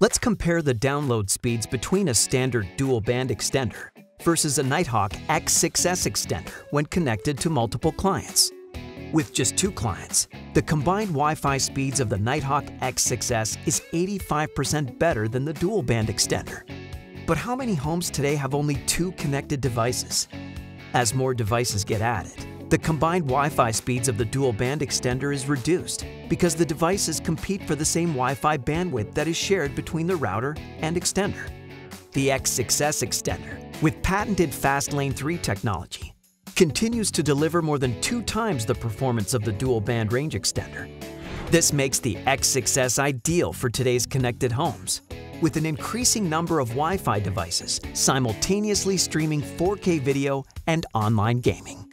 Let's compare the download speeds between a standard dual band extender versus a Nighthawk X6S extender when connected to multiple clients. With just two clients, the combined Wi-Fi speeds of the Nighthawk X6S is 85% better than the dual band extender. But how many homes today have only two connected devices? As more devices get added, the combined Wi-Fi speeds of the dual band extender is reduced because the devices compete for the same Wi-Fi bandwidth that is shared between the router and extender. The X6S extender, with patented FastLane 3 technology, continues to deliver more than two times the performance of the dual band range extender. This makes the X6S ideal for today's connected homes, with an increasing number of Wi-Fi devices simultaneously streaming 4K video and online gaming.